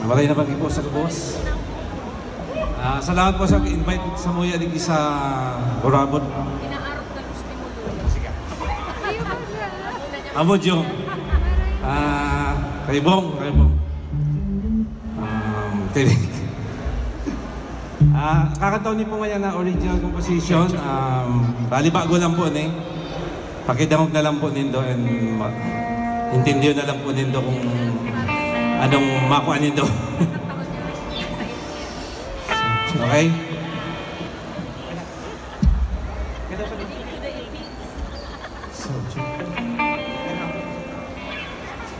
Maray na pagi po sa boss. Ah, salamat po sa invite sa Muya Ligi sa Burabot. Amo Jo. Ah, kay Bong, kay Bong. Um, tinig. Ah, kakataon niyo po ngayon na original composition. Um, bali bago lang po ni. Pakidamog na lang po nindo and intindiyo na lang po nindo kung anong makuha nindo. okay?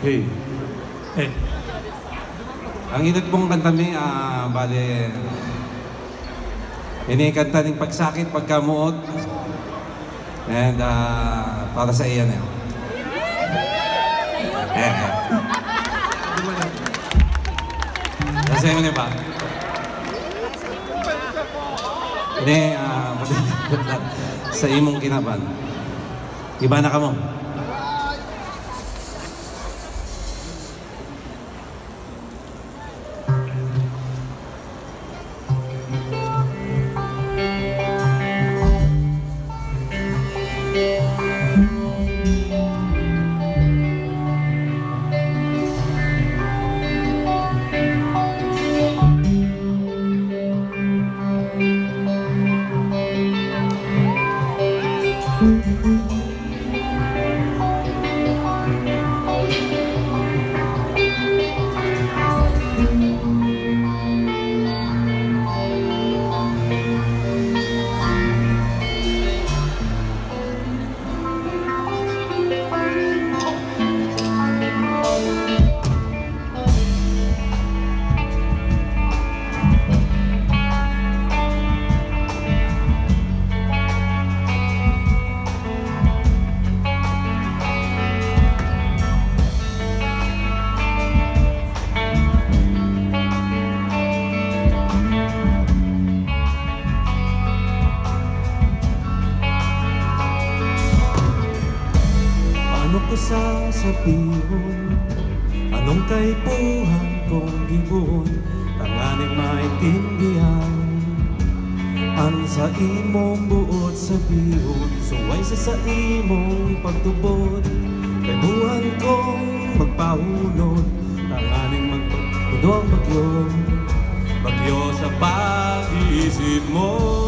Hey. Eh, Ang inat pong kanta mi, ah, bale, inikanta ng pagsakit, pagkamuot, and ah, para sa iyan eh. Eh, eh. Kasi mo niya ba? Hindi, lang sa imong kinaban. Iba na ka mo. Ano ko sasabihin? Anong kaipuhan kong gibon? Tanganing maintindihan Ang sa imong buot sa bihon Suway sa sa imong pagtubod Kanuhan kong magpahunod Tanganing magpagpudong bagyo Bagyo sa pag-iisip mo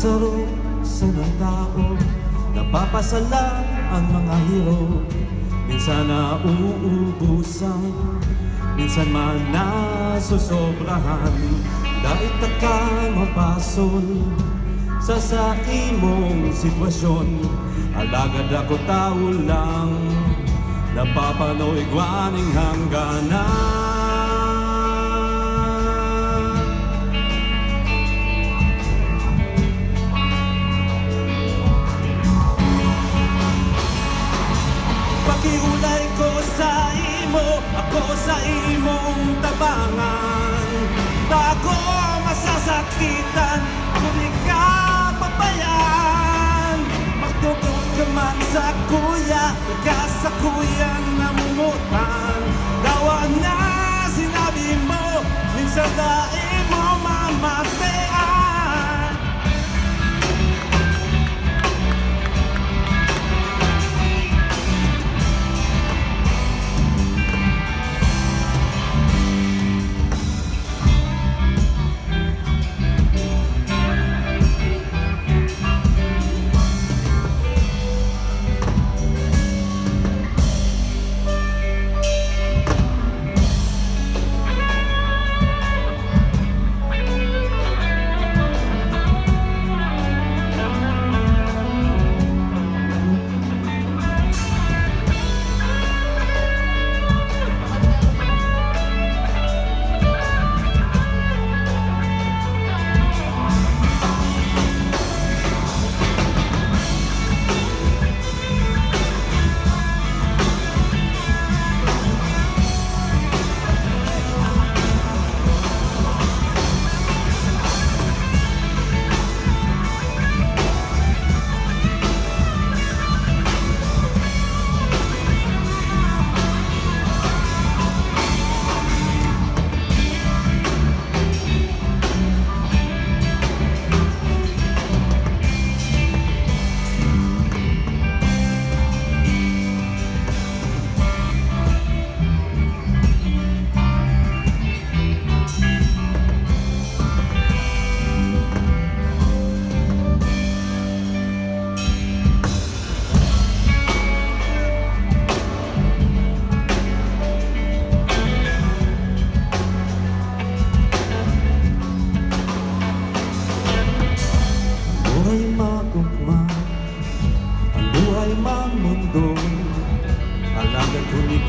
Ako sa ng tao Napapasala ang mga hero. Minsan na uubusan Minsan man nasusobrahan. Dahil ka mapason Sa sa imong sitwasyon Alagad ako tao lang. Napapano'y gwaning hangganan Pakiulay ko sa imo, ako sa imong tabangan. Bago masasakitan, di ka pabayaan Magdugod ka man sa kuya, ka sa kuya namumutan Dawa na sinabi mo, minsan na imo mamatayan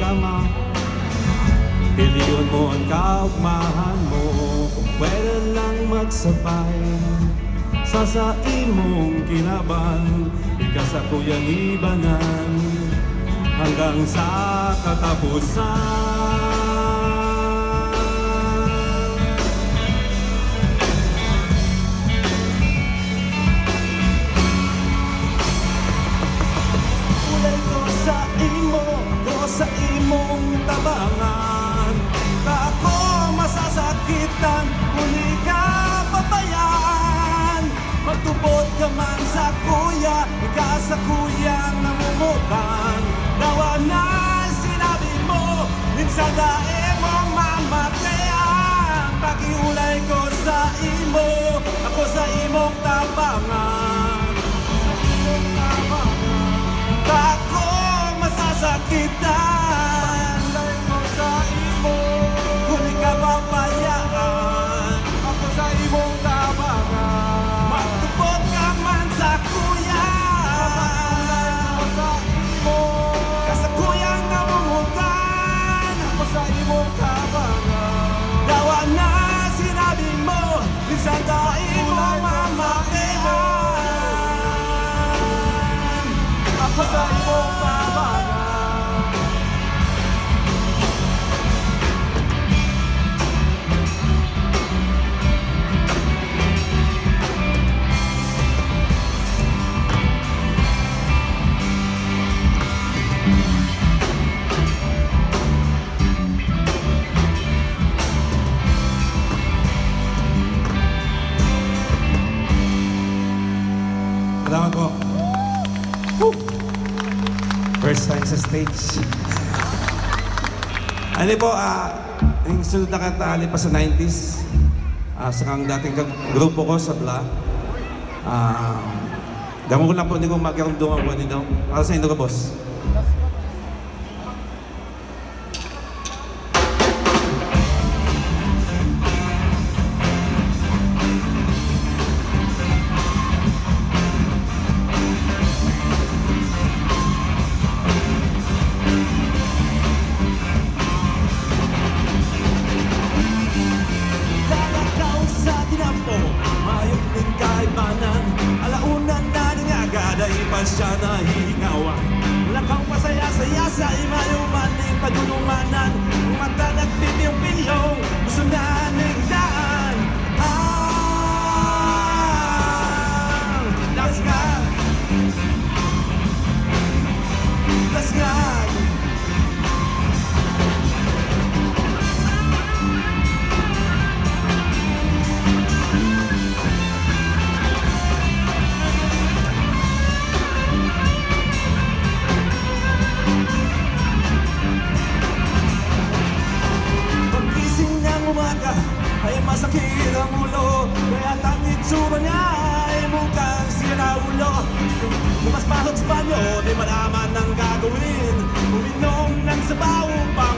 magkama Piliyon mo ang kaugmahan mo. Kung pwede lang magsabay Sa sa imong kinabang Ikasakuyan ibanan Hanggang sa katapusan. Imong tabangan Na ako masasakitan, muli ka pabayaan Magtubod ka man sa kuya, ika sa kuya namumutan. Nawa na sinabi mo, minsan dae mo mamatayan Pakiulay ko sa imo, ako sa imong tabangan Sa imong tabangan ako masasakitan stage. Ano po, ah, yung sunod na kanta, ali pa sa 90s. Ah, sa kang dating grupo ko sa Bla. Ah, damo ko lang po, hindi ko magkaramdaman po nito. Para sa inyo ka, boss. Siya nahingawan Lakaw pasaya-saya sa imayuman ni pagulunganan. Mata nagpipiyong-pilyong Gusto na nigdaan Ah, lasgan Lasgan Pagkising itsura niya ay mukhang sira ulo. Lumas pasok sa banyo, di malaman ang gagawin. Uminom ng sabaw, pangulo'y